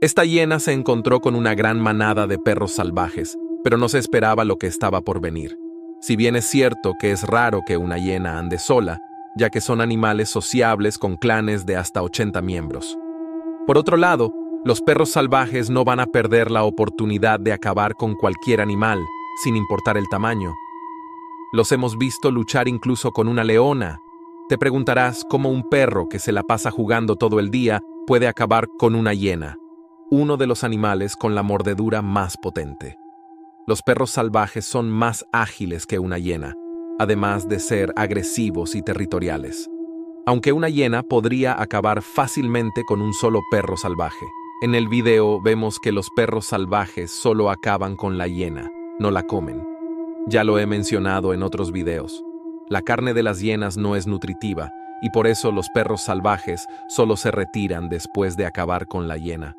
Esta hiena se encontró con una gran manada de perros salvajes, pero no se esperaba lo que estaba por venir. Si bien es cierto que es raro que una hiena ande sola, ya que son animales sociables con clanes de hasta 80 miembros. Por otro lado, los perros salvajes no van a perder la oportunidad de acabar con cualquier animal, sin importar el tamaño. Los hemos visto luchar incluso con una leona. Te preguntarás cómo un perro que se la pasa jugando todo el día puede acabar con una hiena, uno de los animales con la mordedura más potente. Los perros salvajes son más ágiles que una hiena, además de ser agresivos y territoriales. Aunque una hiena podría acabar fácilmente con un solo perro salvaje. En el video vemos que los perros salvajes solo acaban con la hiena, no la comen. Ya lo he mencionado en otros videos. La carne de las hienas no es nutritiva y por eso los perros salvajes solo se retiran después de acabar con la hiena.